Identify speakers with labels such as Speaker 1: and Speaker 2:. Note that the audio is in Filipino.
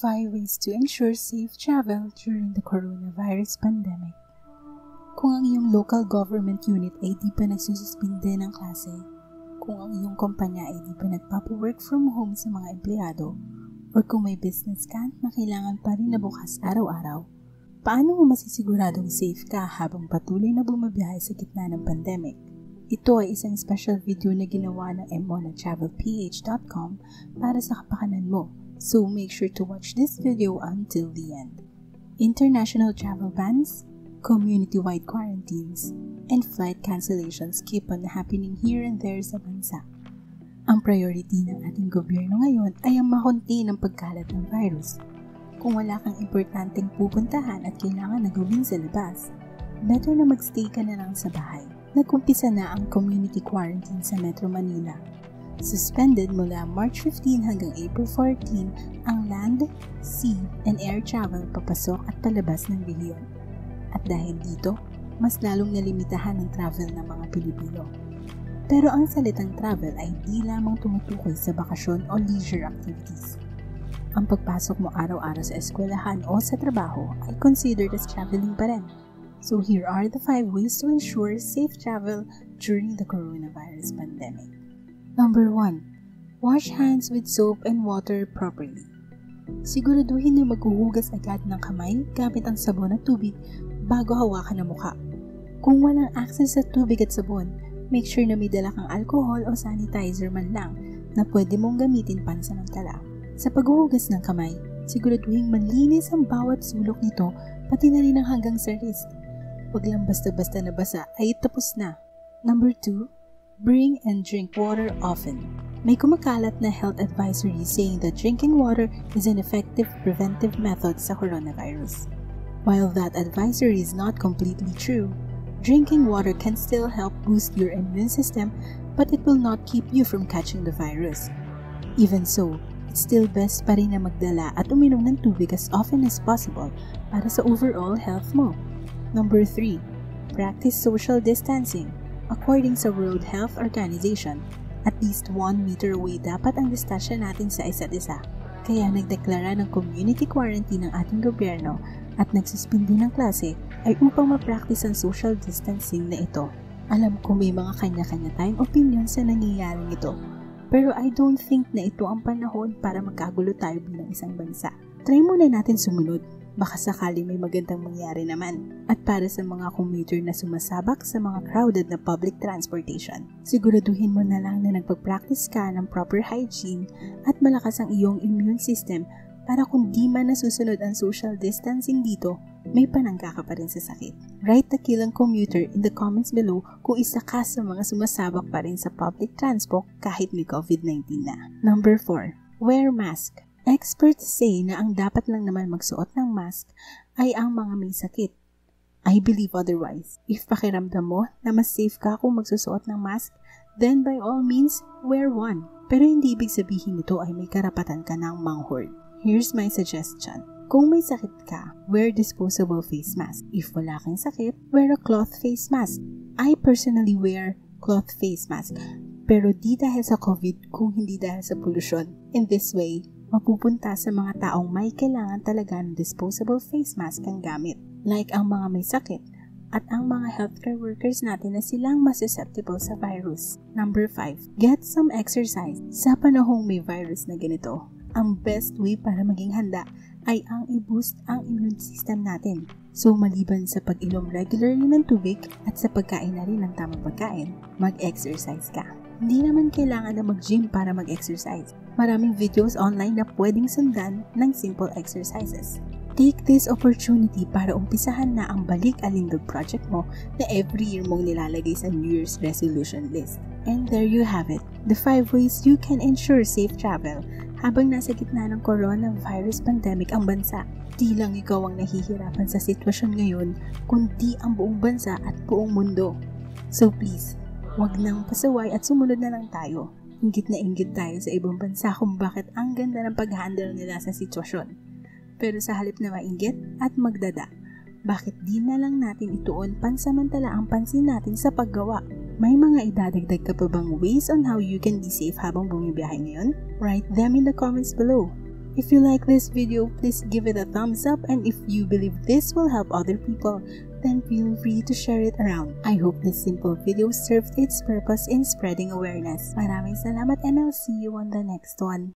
Speaker 1: 5 ways to ensure safe travel during the coronavirus pandemic. Kung ang iyong local government unit ay di pa nagsususpinde ng klase, kung ang iyong kumpanya ay di pa nagpapawork from home sa mga empleyado, or kung may business ka na kailangan pa rin na bukas araw-araw, paano mo masisiguradong safe ka habang patuloy na bumabiyahe sa gitna ng pandemic? Ito ay isang special video na ginawa ng M1 at travelph.com para sa kapakanan mo so make sure to watch this video until the end. International travel bans, community-wide quarantines, and flight cancellations keep on happening here and there sa bansa. Ang priority ng ating gobyerno ngayon ay ang makonti ng pagkalat ng virus. Kung wala kang importanteng pupuntahan at kailangan na gawin sa labas, better na magstay ka na lang sa bahay. Nagkumpisa na ang community quarantine sa Metro Manila Suspended mula March 15 hanggang April 14 ang land, sea, and air travel papasok at palabas ng rehiyon. At dahil dito, mas lalong nalimitahan ang travel ng mga Pilipino. Pero ang salitang travel ay di lamang tumutukoy sa bakasyon o leisure activities. Ang pagpasok mo araw-araw sa eskwelahan o sa trabaho ay considered as traveling pa rin. So here are the 5 ways to ensure safe travel during the coronavirus pandemic. Number 1. Wash hands with soap and water properly. Siguraduhin na maghuhugas agad ng kamay gamit ang sabon at tubig bago hawakan ang mukha. Kung walang access sa tubig at sabon, make sure na may dala kang alcohol o sanitizer man lang na pwede mong gamitin pansamantala. Sa paghuhugas ng kamay, siguraduhin manlinis ang bawat sulok nito pati na rin ang hanggang sa wrist. Huwag lang basta-basta na basa ay tapos na. Number 2 Bring and drink water often. May kumakalat na health advisory saying that drinking water is an effective preventive method sa coronavirus. While that advisory is not completely true, drinking water can still help boost your immune system, but it will not keep you from catching the virus. Even so, it's still best pa rin na magdala at uminom ng tubig as often as possible para sa overall health mo. Number 3. Practice social distancing. According sa World Health Organization, at least 1 meter away dapat ang distansya natin sa isa't isa. Kaya nagdeklara ng community quarantine ng ating gobyerno at nagsuspindi ng klase ay upang ma-practice ang social distancing na ito. Alam ko may mga kanya-kanya tayong opinion sa nangyayaring ito, pero I don't think na ito ang panahon para magkagulo tayo bilang isang bansa. Try muna natin sumunod baka sakali may magandang mangyari naman. At para sa mga commuter na sumasabak sa mga crowded na public transportation, siguraduhin mo na lang na nagpag-practice ka ng proper hygiene at malakas ang iyong immune system para kung di man nasusunod ang social distancing dito, may panangga ka pa rin sa sakit. Write the kilang commuter in the comments below kung isa ka sa mga sumasabak pa rin sa public transport kahit may COVID-19 na. Number 4. Wear mask. Experts say na ang dapat lang naman magsuot ng mask ay ang mga may sakit. I believe otherwise. If pakiramdam mo na mas safe ka kung magsusuot ng mask, then by all means, wear one. Pero hindi ibig sabihin nito ay may karapatan ka ng manghord. Here's my suggestion. Kung may sakit ka, wear disposable face mask. If wala kang sakit, wear a cloth face mask. I personally wear cloth face mask. Pero di dahil sa COVID kung hindi dahil sa pollution. In this way, mapupunta sa mga taong may kailangan talaga ng disposable face mask ang gamit, like ang mga may sakit at ang mga healthcare workers natin na silang mas susceptible sa virus. Number 5. Get some exercise. Sa panahong may virus na ganito, ang best way para maging handa ay ang i-boost ang immune system natin. So maliban sa pag-inom regularly ng tubig at sa pagkain na rin ng tamang pagkain, mag-exercise ka. Hindi naman kailangan na mag-gym para mag-exercise. Maraming videos online na pwedeng sundan ng simple exercises. Take this opportunity para umpisahan na ang balik alindog project mo na every year mong nilalagay sa New Year's resolution list. And there you have it, the 5 ways you can ensure safe travel habang nasa gitna ng coronavirus pandemic ang bansa. Di lang ikaw ang nahihirapan sa sitwasyon ngayon, kundi ang buong bansa at buong mundo. So please, Huwag nang pasaway at sumunod na lang tayo. Ingit na ingit tayo sa ibang bansa kung bakit ang ganda ng pag-handle nila sa sitwasyon. Pero sa halip na mainggit at magdada, bakit di na lang natin ituon pansamantala ang pansin natin sa paggawa? May mga idadagdag ka pa bang ways on how you can be safe habang bumibiyahe ngayon? Write them in the comments below. If you like this video, please give it a thumbs up and if you believe this will help other people, then feel free to share it around. I hope this simple video served its purpose in spreading awareness. Maraming salamat and I'll see you on the next one.